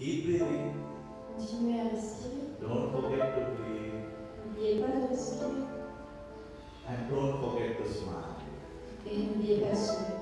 Keep breathing. Continuez à respirer. Don't forget to breathe. N'oubliez pas de respirer. And don't forget to smile. Et n'oubliez pas de sourire.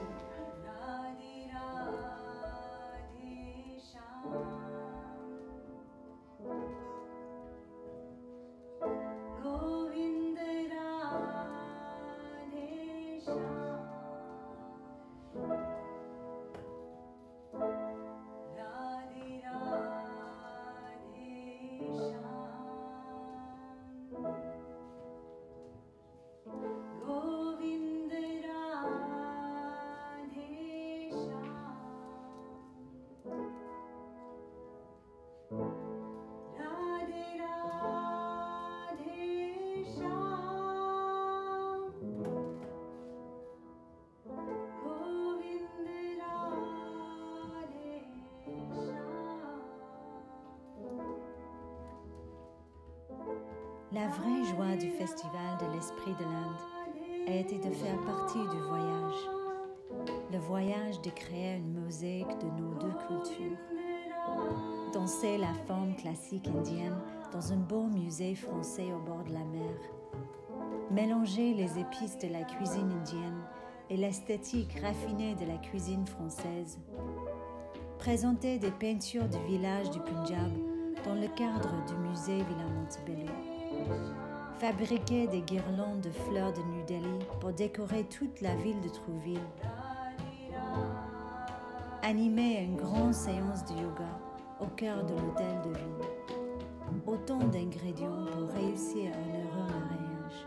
La vraie joie du Festival de l'Esprit de l'Inde a été de faire partie du voyage. Le voyage de créer une mosaïque de nos deux cultures. Danser la forme classique indienne dans un beau musée français au bord de la mer. Mélanger les épices de la cuisine indienne et l'esthétique raffinée de la cuisine française. Présenter des peintures du village du Punjab dans le cadre du musée Villa Montebello. Fabriquer des guirlandes de fleurs de New pour décorer toute la ville de Trouville. Animer une grande séance de yoga au cœur de l'hôtel de ville. Autant d'ingrédients pour réussir un heureux mariage.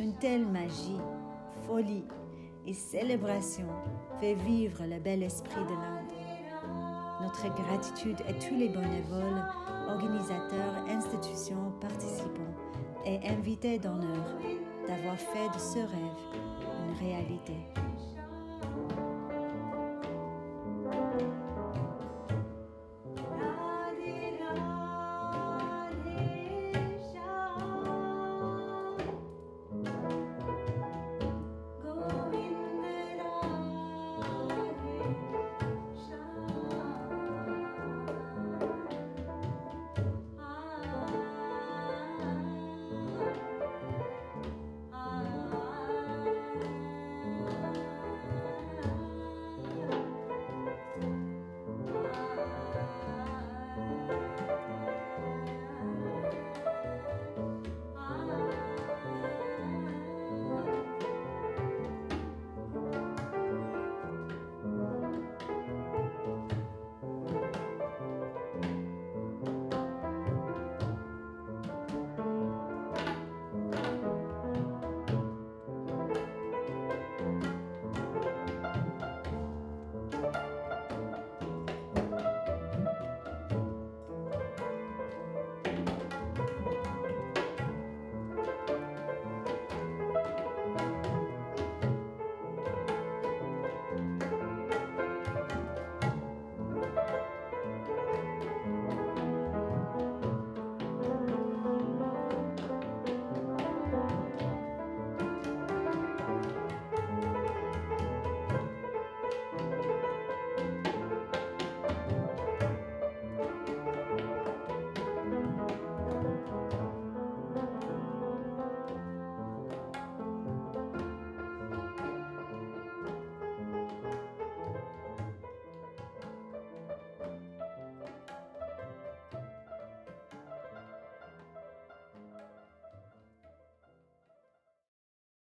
Une telle magie, folie et célébration fait vivre le bel esprit de l'Inde. Notre gratitude à tous les bénévoles, organisateurs, participants et invités d'honneur d'avoir fait de ce rêve une réalité.